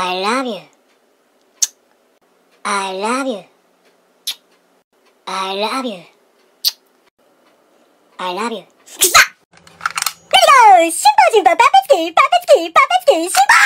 I love you. I love you. I love you. I love you. Here we go! Simba, Simba, Papetsky, Papetsky, Papetsky, Simba!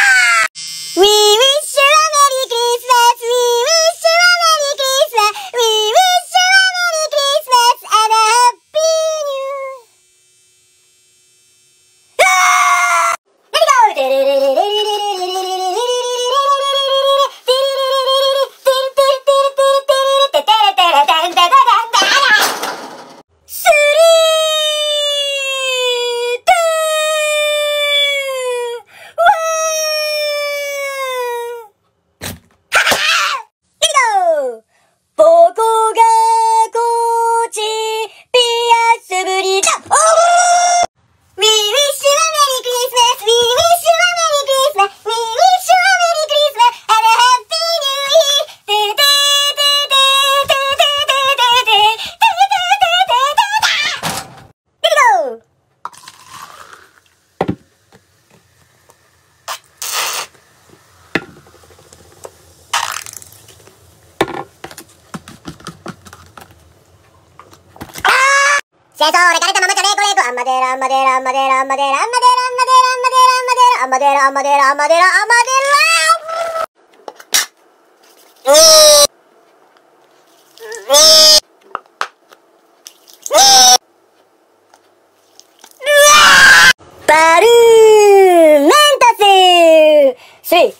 戦争俺かれたままじゃねえこれこあんまでらあんまでらあんまでらあんまでらあんまでらあんまでらあんまでらあんまでらあんまでらあんまでらあんまでらあんまでらあんまでらバルーメンタス !3、